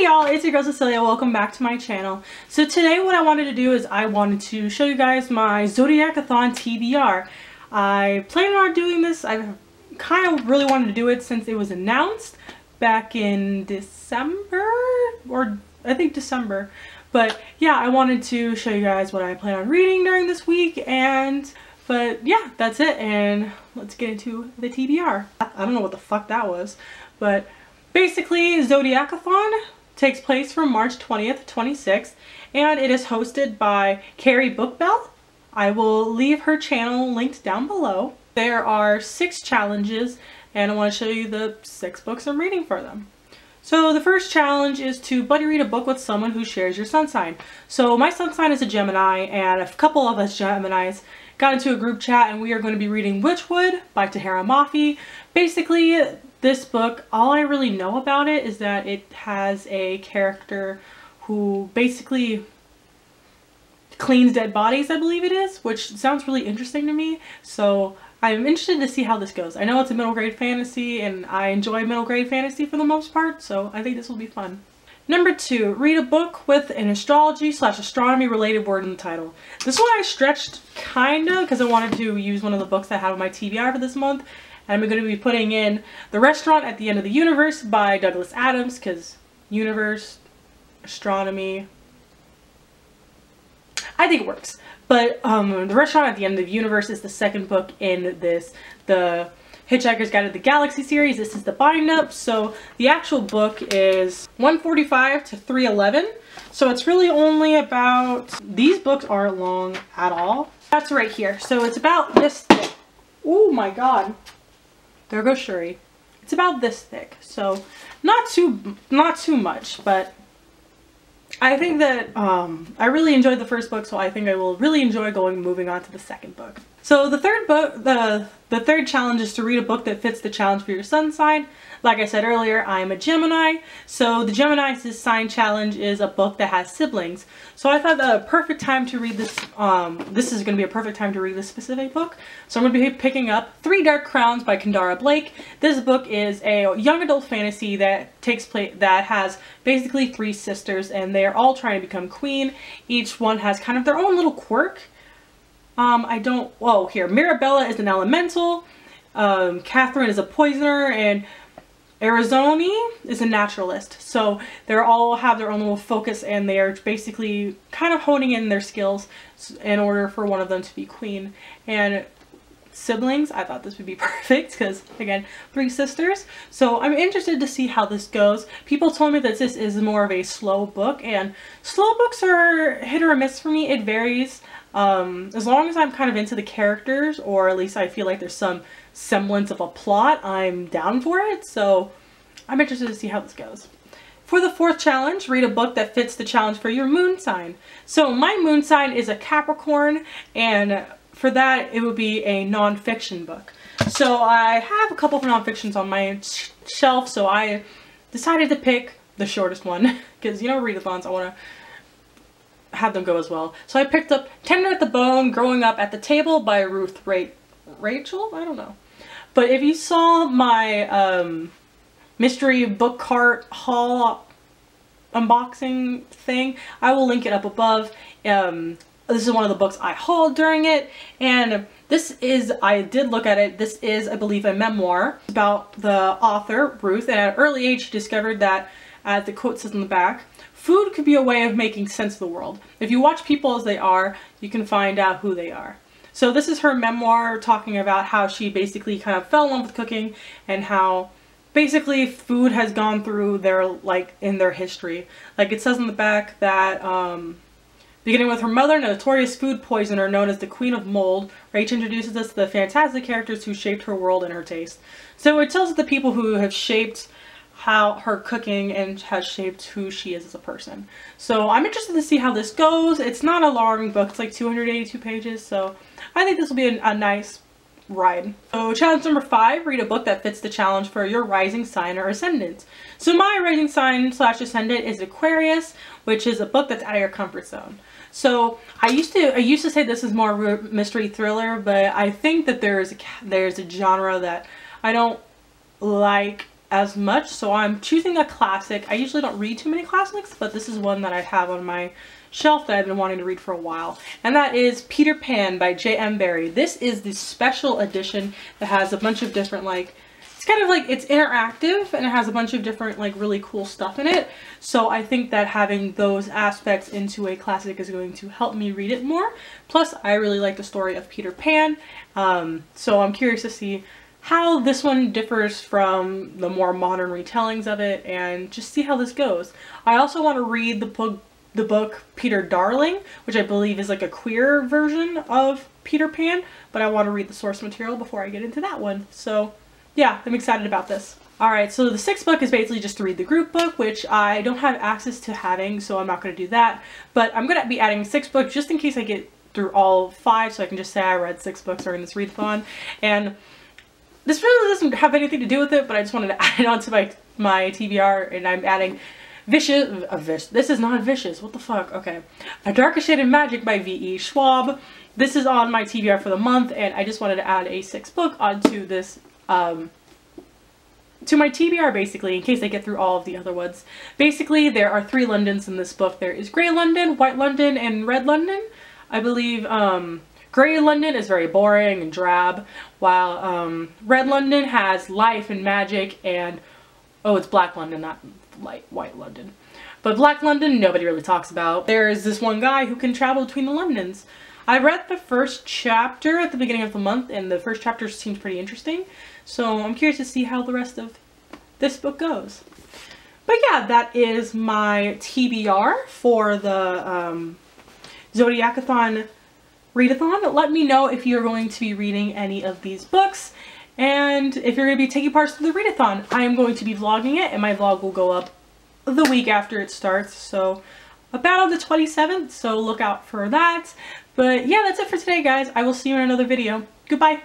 Hey y'all, it's your girl Cecilia. Welcome back to my channel. So today what I wanted to do is I wanted to show you guys my Zodiac-a-thon TBR. I plan on doing this. I kind of really wanted to do it since it was announced back in December or I think December. But yeah, I wanted to show you guys what I plan on reading during this week and but yeah, that's it and let's get into the TBR. I don't know what the fuck that was, but basically Zodiac-a-thon takes place from March 20th to 26th and it is hosted by Kerri Book Belle. I will leave her channel linked down below. There are six challenges and I want to show you the six books I'm reading for them. So the first challenge is to buddy read a book with someone who shares your sun sign. So my sun sign is a Gemini and a couple of us Geminis got into a group chat and we are going to be reading Whichwood by Tahereh Mafi. Basically this book, all I really know about it is that it has a character who basically cleans dead bodies, I believe it is, which sounds really interesting to me. So I'm interested to see how this goes. I know it's a middle grade fantasy and I enjoy middle grade fantasy for the most part, so I think this will be fun. Number two, read a book with an astrology slash astronomy related word in the title. This one I stretched kinda because I wanted to use one of the books I have on my TBR for this month and I'm going to be putting in The Restaurant at the End of the Universe by Douglas Adams because universe, astronomy, I think it works. But um, The Restaurant at the End of the Universe is the second book in this, the Hitchhiker's Guide to the Galaxy series. This is the bind up. So the actual book is 145 to 311. So it's really only about, these books aren't long at all. That's right here. So it's about this thick. Oh my god. There goes Shuri. It's about this thick, so not too not too much, but I think that um, I really enjoyed the first book, so I think I will really enjoy going moving on to the second book. So the third book, the the third challenge is to read a book that fits the challenge for your sun sign. Like I said earlier, I'm a Gemini, so the Gemini's sign challenge is a book that has siblings. So I thought the perfect time to read this, um, this is going to be a perfect time to read this specific book. So I'm going to be picking up Three Dark Crowns by Kendare Blake. This book is a young adult fantasy that takes place, that has basically three sisters and they're all trying to become queen. Each one has kind of their own little quirk. Um, I don't, oh here, Mirabella is an elemental, um, Katharine is a poisoner, and Arsinoe is a naturalist, so they're all have their own little focus and they are basically kind of honing in their skills in order for one of them to be queen. And siblings, I thought this would be perfect because, again, three sisters. So I'm interested to see how this goes. People told me that this is more of a slow book and slow books are hit or miss for me. It varies. Um, as long as I'm kind of into the characters or at least I feel like there's some semblance of a plot, I'm down for it. So I'm interested to see how this goes. For the fourth challenge, read a book that fits the challenge for your moon sign. So my moon sign is a Capricorn and for that it would be a nonfiction book. So I have a couple of nonfictions on my sh shelf so I decided to pick the shortest one because you know readathons I want to have them go as well. So I picked up Tender at the Bone, Growing Up at the Table by Ruth Ra Rachel? I don't know. But if you saw my um, mystery book cart haul unboxing thing, I will link it up above. Um, this is one of the books I hauled during it and this is, I did look at it, this is I believe a memoir about the author, Ruth, and at an early age she discovered that, as the quote says in the back, Food could be a way of making sense of the world. If you watch people as they are, you can find out who they are. So this is her memoir talking about how she basically kind of fell in love with cooking and how basically food has gone through their, like, in their history. Like it says in the back that, um, Beginning with her mother, notorious food poisoner known as the Queen of Mold, Rach introduces us to the fantastic characters who shaped her world and her taste. So it tells the people who have shaped how her cooking and has shaped who she is as a person. So I'm interested to see how this goes. It's not a long book, it's like 282 pages, so I think this will be a, a nice ride. So challenge number five, read a book that fits the challenge for your rising sign or ascendant. So my rising sign slash ascendant is Aquarius, which is a book that's out of your comfort zone. So I used to I used to say this is more mystery thriller, but I think that there's a, there's a genre that I don't like as much, so I'm choosing a classic. I usually don't read too many classics, but this is one that I have on my shelf that I've been wanting to read for a while. And that is Peter Pan by J.M. Barrie. This is the special edition that has a bunch of different like it's kind of like it's interactive and it has a bunch of different like really cool stuff in it so I think that having those aspects into a classic is going to help me read it more plus I really like the story of Peter Pan um, so I'm curious to see how this one differs from the more modern retellings of it and just see how this goes. I also want to read the book the book Peter Darling, which I believe is like a queer version of Peter Pan, but I want to read the source material before I get into that one. So yeah, I'm excited about this. Alright, so the sixth book is basically just to read the group book, which I don't have access to having, so I'm not going to do that. But I'm going to be adding six books just in case I get through all five, so I can just say I read six books during this readathon. And this really doesn't have anything to do with it, but I just wanted to add it onto my, my TBR, and I'm adding Vicious, uh, Vish, this is not Vicious, what the fuck, okay. A Darker Shade of Magic by V.E. Schwab. This is on my TBR for the month, and I just wanted to add a sixth book onto this, um, to my TBR basically, in case I get through all of the other ones. Basically, there are three Londons in this book. There is Grey London, White London, and Red London. I believe, um, Grey London is very boring and drab, while um, Red London has life and magic and, oh, it's Black London, not light white London. But Black London, nobody really talks about. There is this one guy who can travel between the Londons. I read the first chapter at the beginning of the month, and the first chapter seems pretty interesting. So I'm curious to see how the rest of this book goes. But yeah, that is my TBR for the um, Zodiacathon readathon. Let me know if you're going to be reading any of these books and if you're going to be taking part in the readathon, I am going to be vlogging it and my vlog will go up the week after it starts. So about on the 27th, so look out for that. But yeah, that's it for today, guys. I will see you in another video. Goodbye.